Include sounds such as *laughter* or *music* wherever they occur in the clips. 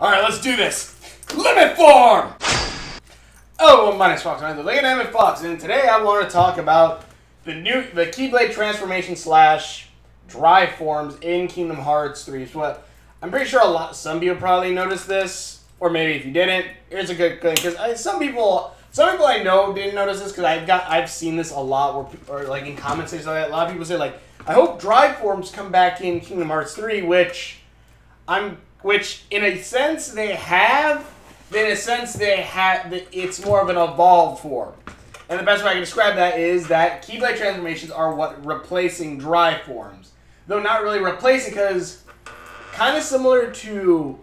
All right, let's do this. Limit form. Oh, my name's Fox. I'm the Limit Fox, and today I want to talk about the new the Keyblade transformation slash drive forms in Kingdom Hearts 3. So what I'm pretty sure a lot some people probably noticed this, or maybe if you didn't, here's a good thing because uh, some people. Some people I know didn't notice this because I've got I've seen this a lot, where, or like in comments like that. A lot of people say like, "I hope drive forms come back in Kingdom Hearts 3," which I'm which in a sense they have, in a sense they have it's more of an evolved form. And the best way I can describe that is that Keyblade transformations are what replacing drive forms. Though not really replacing because kind of similar to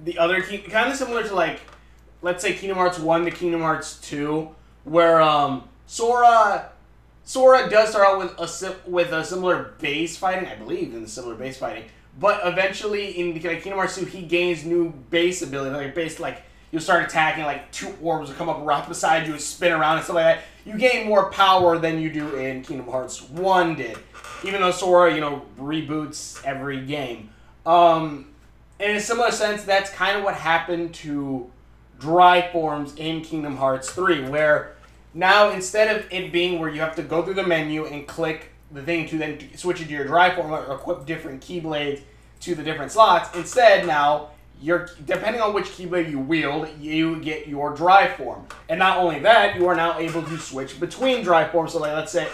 the other kind of similar to like let's say Kingdom Hearts 1 to Kingdom Hearts 2 where um Sora Sora does start out with a with a similar base fighting, I believe in the similar base fighting, but eventually in like Kingdom Hearts 2 he gains new base ability, like base like you'll start attacking like two orbs will come up right beside you and spin around and stuff like that. You gain more power than you do in Kingdom Hearts 1 did. Even though Sora, you know, reboots every game. Um in a similar sense, that's kind of what happened to drive forms in Kingdom Hearts 3, where now instead of it being where you have to go through the menu and click the thing to then switch it to your drive form or equip different keyblades to the different slots, instead now you're depending on which keyblade you wield, you get your drive form. And not only that, you are now able to switch between drive forms. So like let's say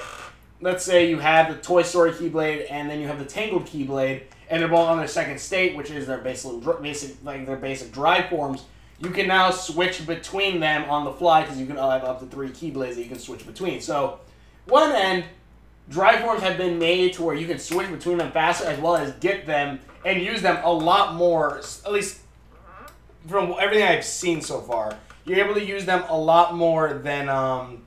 let's say you have the Toy Story Keyblade and then you have the Tangled Keyblade, and they're both on their second state, which is their basic, basic like their basic drive forms. You can now switch between them on the fly because you can uh, have up to three Keyblades that you can switch between. So, one end, drive forms have been made to where you can switch between them faster as well as get them and use them a lot more. At least from everything I've seen so far, you're able to use them a lot more than um,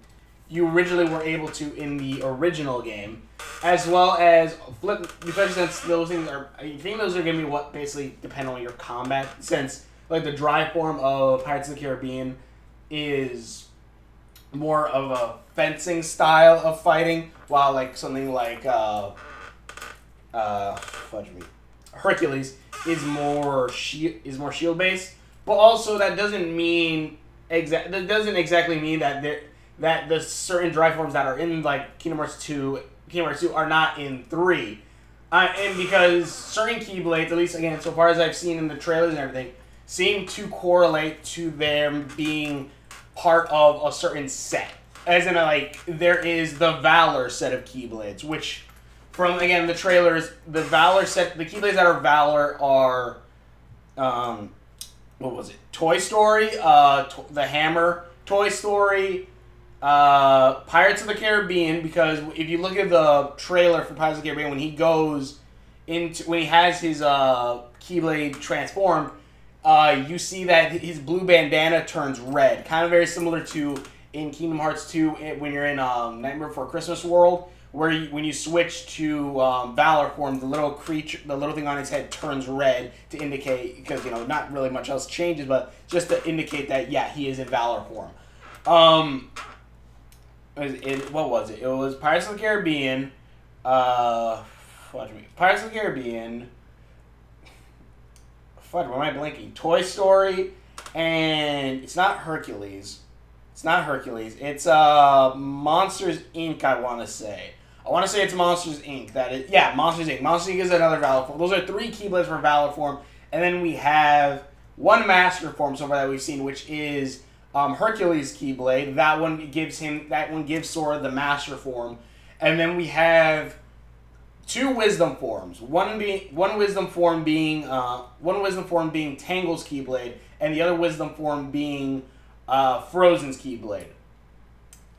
you originally were able to in the original game, as well as flip. Because since those things are, I think those are gonna be what basically depend on your combat. Since like the drive form of Pirates of the Caribbean is more of a fencing style of fighting, while like something like uh, uh, fudge me, Hercules is more shield is more shield based. But also that doesn't mean exact. That doesn't exactly mean that there that the certain drive forms that are in like Kingdom Hearts two, Kingdom Hearts two are not in three. Uh, and because certain Keyblades, at least again, so far as I've seen in the trailers and everything, seem to correlate to them being part of a certain set. As in, like, there is the Valor set of Keyblades, which, from, again, the trailers, the Valor set, the Keyblades that are Valor are, um, what was it? Toy Story, uh, to- the Hammer, Toy Story, uh, Pirates of the Caribbean, because if you look at the trailer for Pirates of the Caribbean, when he goes into, when he has his, uh, Keyblade transformed, uh, you see that his blue bandana turns red, kind of very similar to in Kingdom Hearts 2 eh, when you're in um, Nightmare Before Christmas World, where you, when you switch to um, Valor form, the little creature, the little thing on his head turns red to indicate because you know not really much else changes, but just to indicate that yeah he is in Valor form. Um, it, it- what was it? It was Pirates of the Caribbean. Uh, watch me. Pirates of the Caribbean. Why am I blinking? Toy Story, and it's not Hercules. It's not Hercules. It's uh Monsters Inc. I want to say. I want to say it's Monsters Inc. That is yeah, Monsters Inc. Monsters Inc. is another Valor form. Those are three Keyblades for Valor form, and then we have one Master form so far that we've seen, which is um, Hercules Keyblade. That one gives him. That one gives Sora the Master form, and then we have two wisdom forms. One being one wisdom form being uh, one wisdom form being Tangle's Keyblade, and the other wisdom form being uh, Frozen's Keyblade.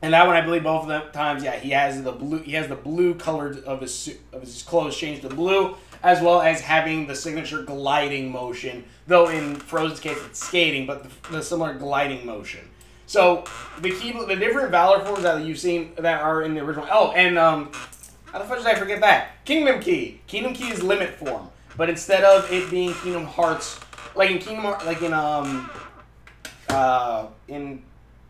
And that one, I believe, both of the times, yeah, he has the blue. He has the blue colored of his suit, of his clothes changed to blue, as well as having the signature gliding motion. Though in Frozen's case, it's skating, but the, the similar gliding motion. So the key, the different Valor forms that you've seen that are in the original. Oh, and um, how the fuck did I forget that? Kingdom Key. Kingdom Key is limit form, but instead of it being Kingdom Hearts, like in Kingdom Hearts, like in um, uh, in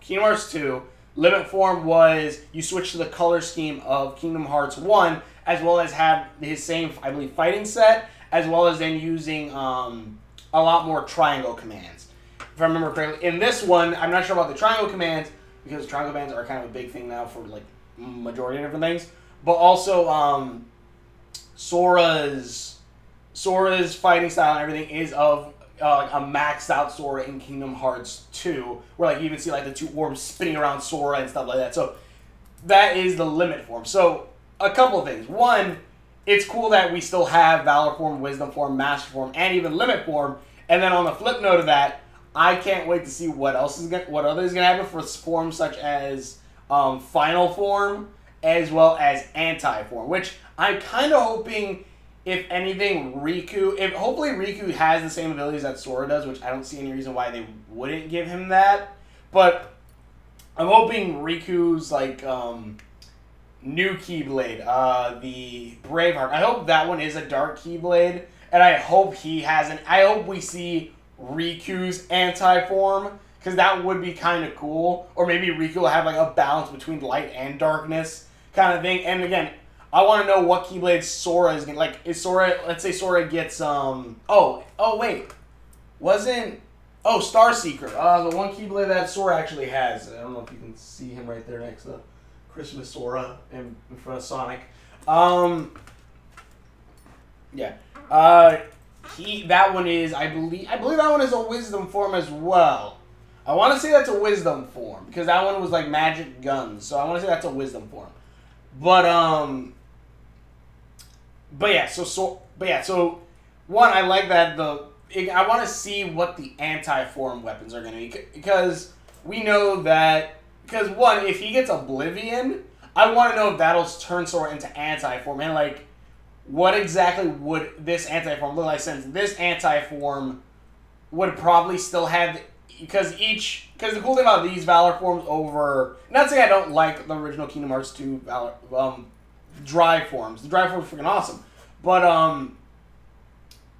Kingdom Hearts two, limit form was you switch to the color scheme of Kingdom Hearts one, as well as have his same, I believe, fighting set, as well as then using um, a lot more triangle commands. If I remember correctly, in this one, I'm not sure about the triangle commands because triangle commands are kind of a big thing now for like majority of different things. But also, um, Sora's Sora's fighting style and everything is of uh, a maxed out Sora in Kingdom Hearts 2, where like you even see like the two orbs spinning around Sora and stuff like that. So that is the limit form. So a couple of things. One, it's cool that we still have Valor form, Wisdom form, Master form, and even Limit form. And then on the flip note of that, I can't wait to see what else is gonna, what other is gonna happen for forms such as um, Final form as well as Anti form, which I'm kind of hoping if anything, Riku, if hopefully Riku has the same abilities that Sora does, which I don't see any reason why they wouldn't give him that. But I'm hoping Riku's like um, new Keyblade, uh, the Braveheart. I hope that one is a dark Keyblade, and I hope he has an. I hope we see Riku's anti form because that would be kind of cool. Or maybe Riku will have like a balance between light and darkness kind of thing. And again, I want to know what Keyblade Sora is to... Like, is Sora... Let's say Sora gets, um... Oh, oh, wait. Wasn't... Oh, Star Seeker. Uh, the one Keyblade that Sora actually has. I don't know if you can see him right there next to Christmas Sora in, in front of Sonic. Um... Yeah. Uh... He... That one is... I believe... I believe that one is a Wisdom form as well. I want to say that's a Wisdom form. Because that one was, like, Magic Guns. So I want to say that's a Wisdom form. But, um but yeah, so so but yeah, so one I like that the I want to see what the anti-form weapons are going to be because we know that because one if he gets oblivion, I want to know if that'll turn Sora into anti-form and like what exactly would this anti-form look like since this anti-form would probably still have because each because the cool thing about these Valor forms over not saying I don't like the original Kingdom Hearts 2 Valor um drive forms. The drive forms are freaking awesome. But um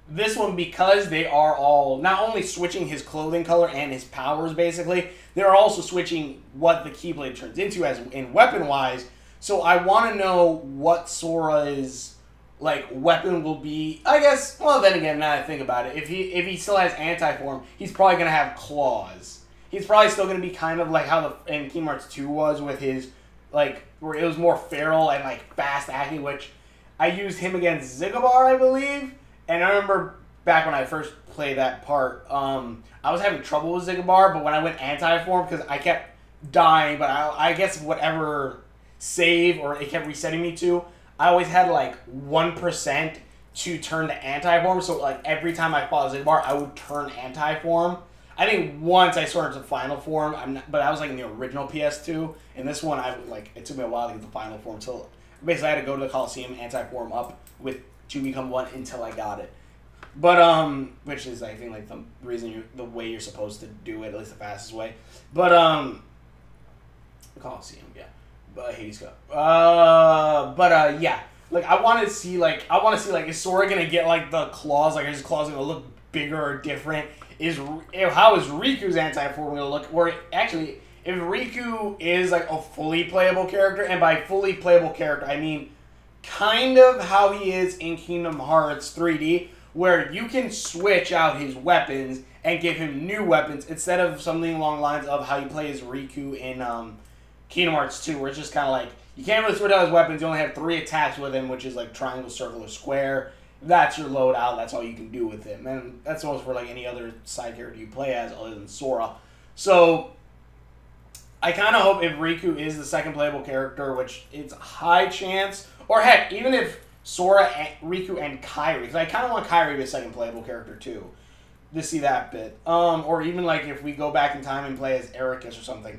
this one because they are all not only switching his clothing color and his powers basically, they're also switching what the Keyblade turns into as in weapon wise. So I want to know what Sora's like weapon will be. I guess. Well, then again, now I think about it, if he if he still has anti form, he's probably gonna have claws. He's probably still gonna be kind of like how the in Kingdom Hearts two was with his like where it was more feral and like fast acting, which I used him against Xigbar, I believe. And I remember back when I first played that part, um, I was having trouble with Xigbar, but when I went anti-form, because I kept dying, but I, I guess whatever save or it kept resetting me to, I always had like 1% to turn to anti-form, so like every time I fought Xigbar, I would turn anti-form. I think once I sorted to final form, I'm not, but I was like in the original PS2. In this one, I like it took me a while to get the final form. So basically, I had to go to the Coliseum, anti-form up with to become one until I got it. But um, which is I think like the reason you the way you're supposed to do it, at least the fastest way. But um, Coliseum, yeah, but Hades Cup. Uh, but uh, yeah, like I want to see like I want to see like is Sora gonna get like the claws? Like his claws gonna look bigger or different? is how is Riku's anti-form going to look? Where actually, if Riku is like a fully playable character, and by fully playable character, I mean kind of how he is in Kingdom Hearts 3D, where you can switch out his weapons and give him new weapons instead of something along the lines of how you play as Riku in um, Kingdom Hearts 2, where it's just kind of like you can't really switch out his weapons. You only have three attacks with him, which is like triangle, circle, or square that's your loadout. That's all you can do with him, and that's almost for like any other side character you play as other than Sora. So I kind of hope if Riku is the second playable character, which it's a high chance, or heck, even if Sora, and Riku, and Kairi, because I kind of want Kairi to be a second playable character too, to see that bit. Um, or even like if we go back in time and play as Eraqus or something.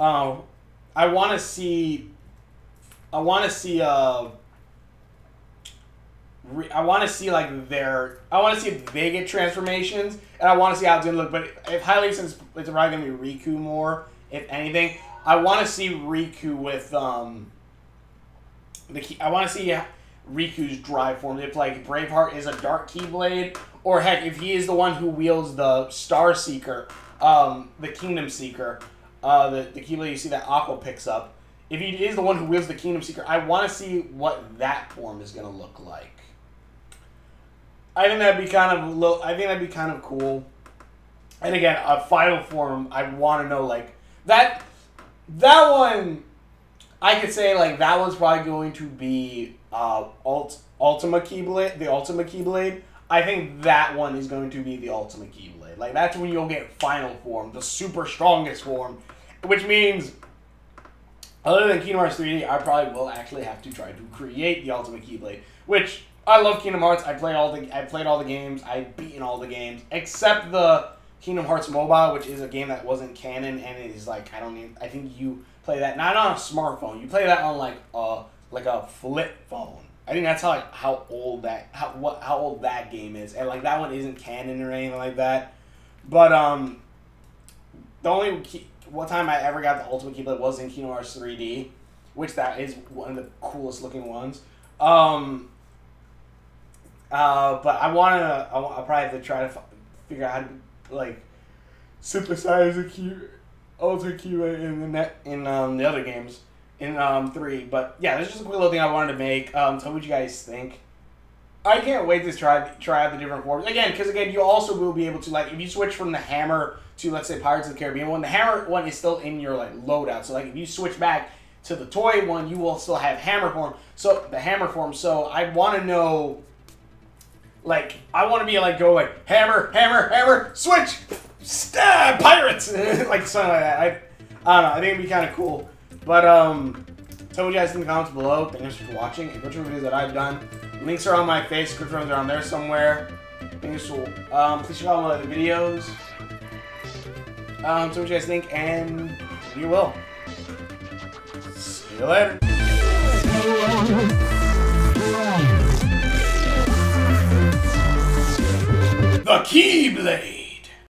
Um, I want to see. I want to see. Uh, I want to see like their. I want to see if they get transformations, and I want to see how it's gonna look. But if highly since it's probably gonna be Riku more, if anything, I want to see Riku with um. The key, I want to see Riku's drive form. If like Braveheart is a Dark Keyblade, or heck, if he is the one who wields the Star Seeker, um, the Kingdom Seeker, uh, the the Keyblade you see that Aqua picks up. If he is the one who wields the Kingdom Seeker, I want to see what that form is gonna look like. I think that'd be kind of. I think that'd be kind of cool. And again, a final form. I want to know like that. That one, I could say like that one's probably going to be uh, Ult Ultima Keyblade, the Ultima Keyblade. I think that one is going to be the ultimate Keyblade. Like that's when you'll get final form, the super strongest form, which means other than Kingdom Hearts 3D, I probably will actually have to try to create the Ultimate Keyblade, which I love Kingdom Hearts. I played all the I played all the games. I've beaten all the games except the Kingdom Hearts Mobile, which is a game that wasn't canon and it is like I don't even I think you play that not on a smartphone. You play that on like a like a flip phone. I think that's how like, how old that how what how old that game is, and like that one isn't canon or anything like that. But um, the only key, what time I ever got the Ultimate Keyblade was in Kingdom Hearts 3D, which that is one of the coolest looking ones. Um, uh, but I want to, I, I probably have to try to f- figure out how to, like, synthesize the key, Ultimate Keyblade in the net, in um, the other games, in um, 3. But yeah, there's just a quick little thing I wanted to make. Um, tell me what you guys think. I can't wait to try try out the different forms. Again because again you also will be able to like if you switch from the hammer to let's say Pirates of the Caribbean one the hammer one is still in your like loadout. So like if you switch back to the toy one you will still have hammer form. So the hammer form. So I want to know like I want to be like go like hammer hammer hammer switch! Stab pirates! *laughs* Like something like that. I I don't know. I think it'd be kind of cool but um tell me what you guys in the comments below Thank thanks for watching and go to videos that I've done Links are on my face. Descriptions are on there somewhere. Thanks for um, please check out my other videos. Um, so what you guys think, and you will. See you later. The Keyblade.